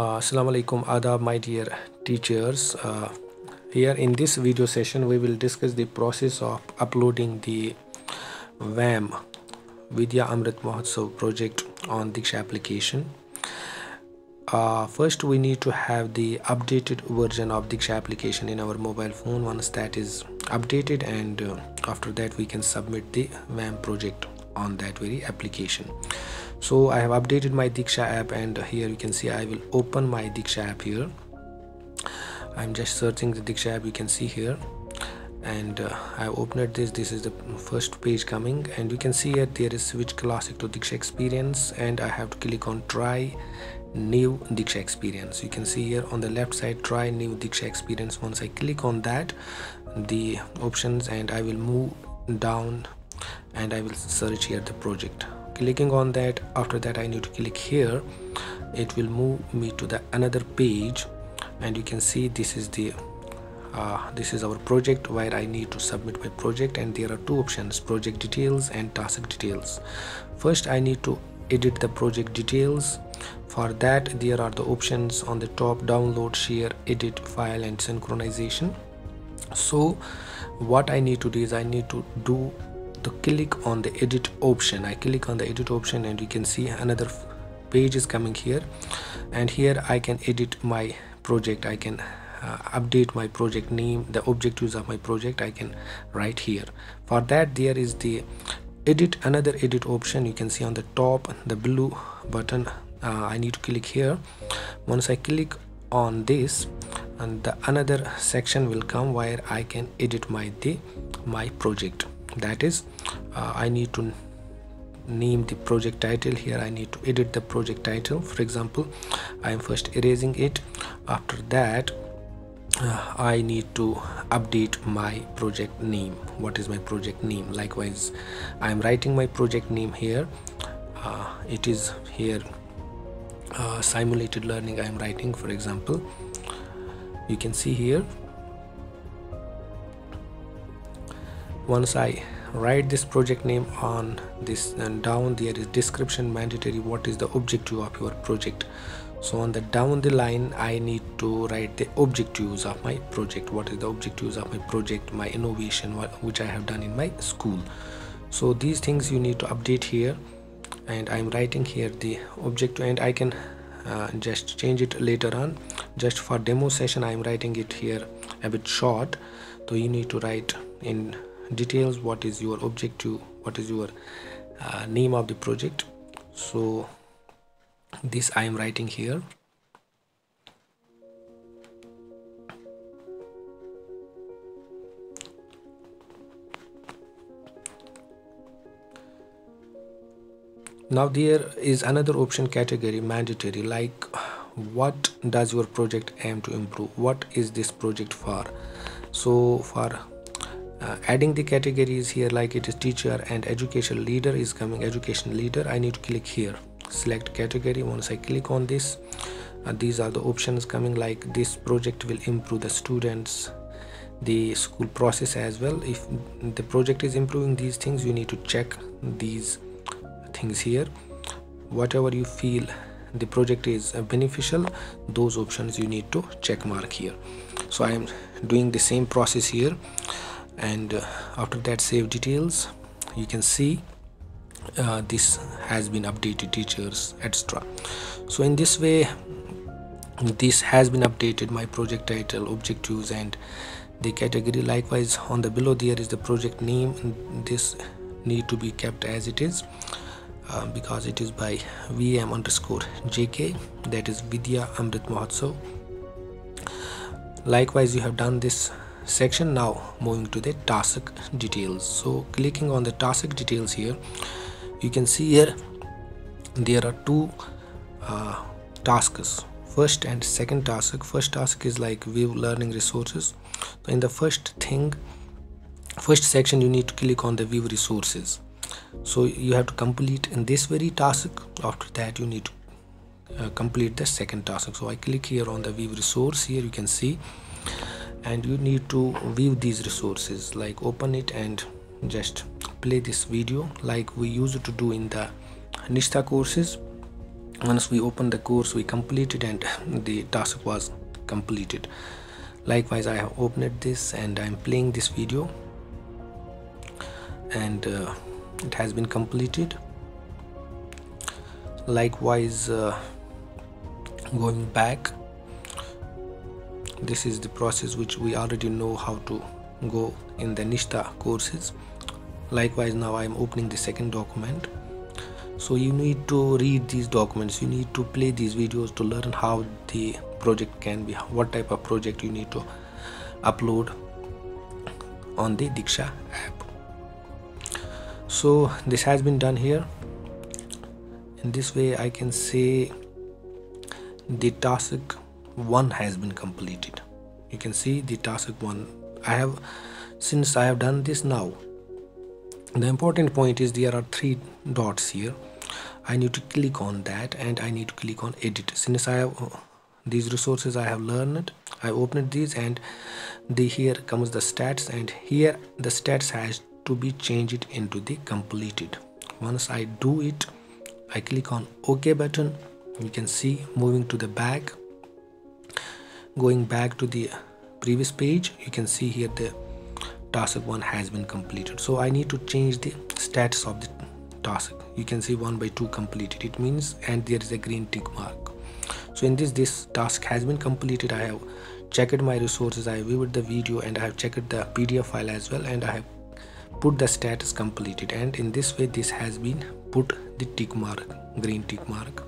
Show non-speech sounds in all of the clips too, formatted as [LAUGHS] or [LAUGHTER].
Uh, Assalamu alaikum adab my dear teachers. Uh, here in this video session we will discuss the process of uploading the VAM Vidya Amrit Mahotsav project on Diksha application. Uh, first we need to have the updated version of Diksha application in our mobile phone. Once that is updated and uh, after that we can submit the VAM project on that very application. So I have updated my Diksha app and here you can see I will open my Diksha app here. I'm just searching the Diksha app you can see here. And uh, I opened this this is the first page coming. And you can see here there is switch classic to Diksha experience. And I have to click on try new Diksha experience. You can see here on the left side try new Diksha experience. Once I click on that the options and I will move down and I will search here the project. Clicking on that after that I need to click here. It will move me to the another page and you can see this is the uh, this is our project where I need to submit my project and there are two options project details and task details. First I need to edit the project details. For that there are the options on the top download share edit file and synchronization. So what I need to do is I need to do the click on the edit option. I click on the edit option and you can see another page is coming here. And here I can edit my project. I can uh, update my project name the objectives of my project. I can write here. For that there is the edit another edit option. You can see on the top the blue button. Uh, I need to click here. Once I click on this and the another section will come where I can edit my the my project. That is uh, I need to name the project title. Here I need to edit the project title. For example I am first erasing it. After that uh, I need to update my project name. What is my project name? Likewise I am writing my project name here. Uh, it is here uh, simulated learning I am writing. For example you can see here. Once I write this project name on this and down there is description mandatory what is the objective of your project. So on the down the line I need to write the objectives of my project. What is the objectives of my project my innovation which I have done in my school. So these things you need to update here and I'm writing here the objective and I can uh, just change it later on. Just for demo session I'm writing it here a bit short. So you need to write in details what is your objective what is your uh, name of the project. So this I am writing here. Now there is another option category mandatory like what does your project aim to improve? What is this project for? So for uh, adding the categories here like it is teacher and education leader is coming education leader. I need to click here. Select category. Once i click on this uh, these are the options coming like this project will improve the students the school process as well. If the project is improving these things you need to check these things here. Whatever you feel the project is uh, beneficial those options you need to check mark here. So i am doing the same process here and uh, after that save details you can see uh, this has been updated teachers etc so in this way this has been updated my project title objectives and the category likewise. On the below there is the project name this need to be kept as it is uh, because it is by vm underscore jk that is vidya amrit mahotsav. Likewise you have done this section. Now moving to the task details. So clicking on the task details here you can see here there are two uh, tasks. First and second task. First task is like view learning resources. So in the first thing first section you need to click on the view resources. So you have to complete in this very task. After that you need to uh, complete the second task. So i click here on the view resource. Here you can see and you need to view these resources like open it and just play this video like we used to do in the NISHTHA courses. Once we open the course we completed and [LAUGHS] the task was completed. Likewise I have opened this and I'm playing this video. And uh, it has been completed. Likewise uh, going back this is the process which we already know how to go in the NISHTHA courses. Likewise now I am opening the second document. So you need to read these documents. You need to play these videos to learn how the project can be what type of project you need to upload on the Diksha app. So this has been done here. In this way I can say the task one has been completed. You can see the task one. I have since I have done this now the important point is there are three dots here. I need to click on that and I need to click on edit. Since I have these resources I have learned I opened these and the here comes the stats and here the stats has to be changed into the completed. Once I do it I click on OK button. You can see moving to the back going back to the previous page you can see here the task one has been completed. So I need to change the status of the task. You can see one by two completed. It means and there is a green tick mark. So in this this task has been completed. I have checked my resources. I viewed the video and I have checked the PDF file as well and I have put the status completed. And in this way this has been put the tick mark green tick mark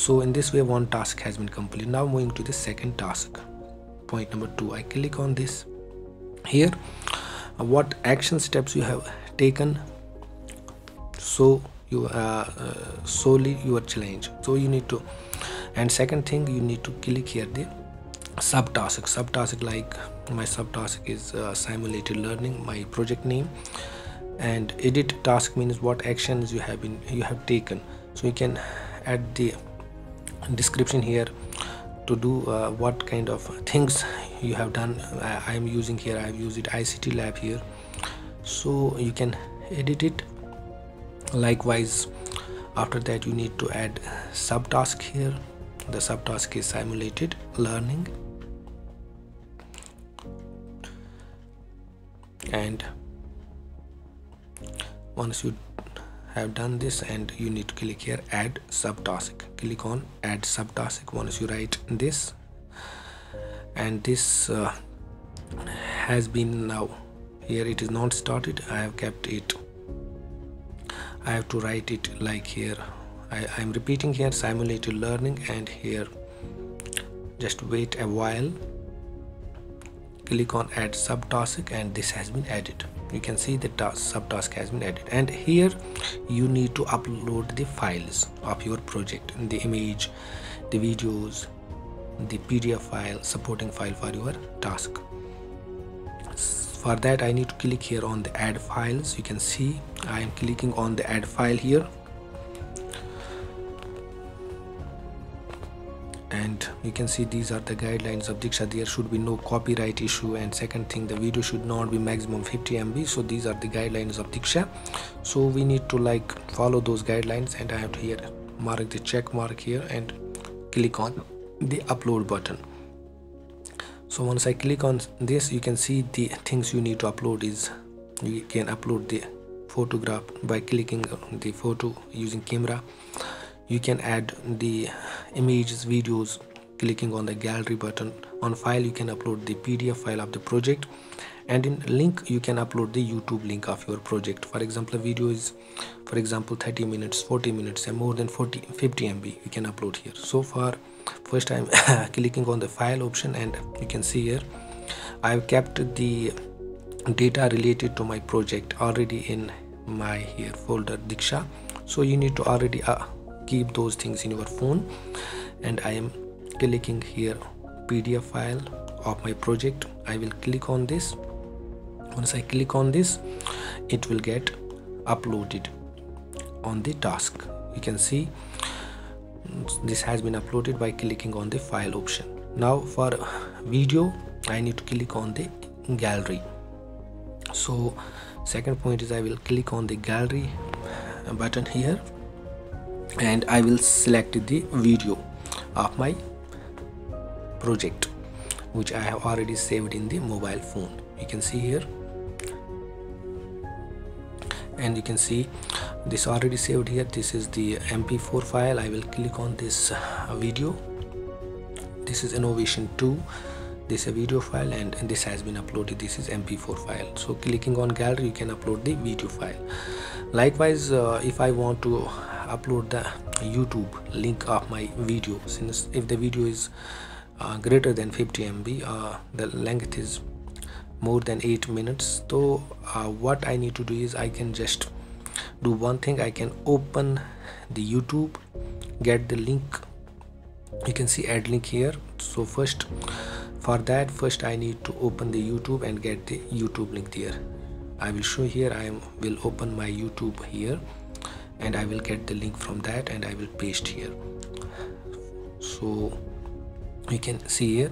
so in this way one task has been completed. Now moving to the second task. Point number two. I click on this. Here what action steps you have taken so you uh, uh, solely your challenge? So you need to and second thing you need to click here the subtask. Subtask like my subtask is uh, simulated learning my project name and edit task means what actions you have been you have taken. So you can add the description here to do uh, what kind of things you have done. I am using here I have used it ICT lab here. So you can edit it. Likewise after that you need to add subtask here. The subtask is simulated learning. And once you have done this and you need to click here add subtask click on add subtask once you write this and this uh, has been now here it is not started. I have kept it. I have to write it like here. I am repeating here simulated learning and here. Just wait a while click on add subtask and this has been added. You can see the task, subtask has been added. And here you need to upload the files of your project the image the videos the pdf file supporting file for your task. For that I need to click here on the add files. You can see I am clicking on the add file here and you can see these are the guidelines of Diksha. There should be no copyright issue. And second thing the video should not be maximum 50 MB so these are the guidelines of Diksha. So we need to like follow those guidelines. And I have to here mark the check mark here and click on the upload button. So once I click on this you can see the things you need to upload is you can upload the photograph by clicking the photo using camera you can add the images videos clicking on the gallery button. On file you can upload the pdf file of the project. And in link you can upload the youtube link of your project. For example a video is for example 30 minutes 40 minutes and more than 40 50 mb you can upload here. So far first i'm [LAUGHS] clicking on the file option and you can see here i've kept the data related to my project already in my here folder diksha. So you need to already uh, keep those things in your phone. And i am clicking here pdf file of my project. I will click on this. Once i click on this it will get uploaded on the task. You can see mm, this has been uploaded by clicking on the file option. Now for video i need to click on the gallery. So second point is i will click on the gallery button here and I will select the video of my project which I have already saved in the mobile phone. You can see here. And you can see this already saved here. This is the mp4 file. I will click on this video. This is innovation 2 this is a video file and, and this has been uploaded. This is mp4 file. So clicking on gallery you can upload the video file. Likewise uh, if i want to upload the youtube link of my video. Since if the video is uh, greater than 50 mb uh, the length is more than 8 minutes so uh, what i need to do is i can just do one thing. I can open the youtube get the link. You can see add link here. So first for that first I need to open the YouTube and get the YouTube link there I will show here. I will open my YouTube here and I will get the link from that and I will paste here. So you can see here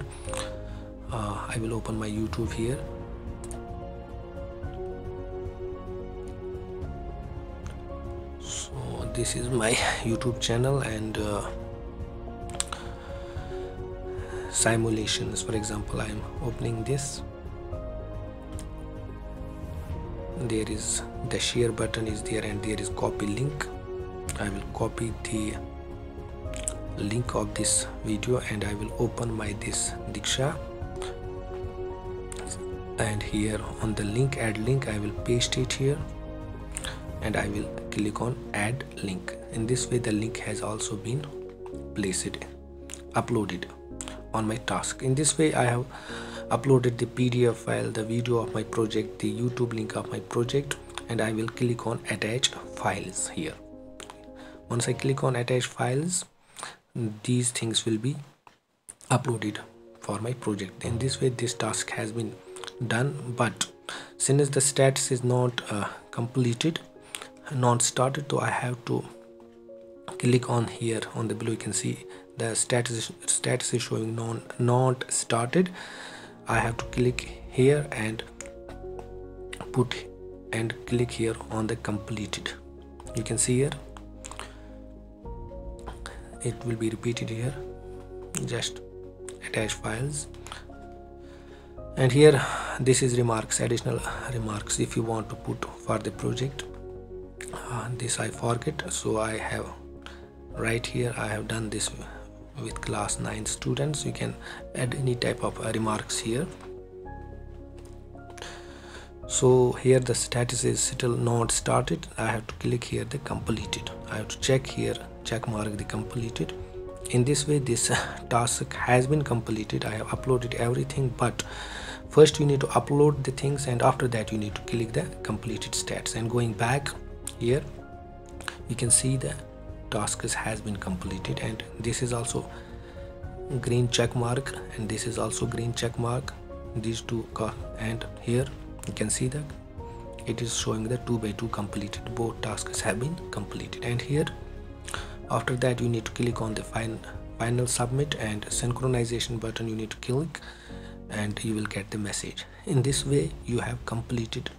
uh, I will open my YouTube here. So this is my [LAUGHS] YouTube channel and uh, simulations. For example I am opening this there is the share button is there and there is copy link. I will copy the link of this video and I will open my this Diksha. And here on the link add link I will paste it here. And I will click on add link. In this way the link has also been placed uploaded on my task. In this way I have uploaded the PDF file the video of my project the YouTube link of my project and I will click on attach files here. Once I click on attach files these things will be uploaded for my project. In this way this task has been done but since the status is not uh, completed not started so I have to click on here on the below. You can see the status status is showing non not started I have to click here and put and click here on the completed. You can see here. It will be repeated here. Just attach files. And here this is remarks additional remarks if you want to put for the project. Uh, this I forget so I have right here I have done this with class 9 students. You can add any type of uh, remarks here. So here the status is still not started. I have to click here the completed. I have to check here check mark the completed. In this way this [LAUGHS] task has been completed. I have uploaded everything but first you need to upload the things and after that you need to click the completed stats. And going back here you can see the tasks has been completed and this is also green check mark and this is also green check mark. These two and here you can see that it is showing the 2 by 2 completed both tasks have been completed. And here after that you need to click on the final final submit and synchronization button you need to click and you will get the message. In this way you have completed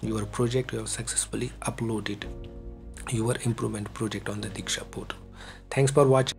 your project you have successfully uploaded your improvement project on the Diksha portal. Thanks for watching.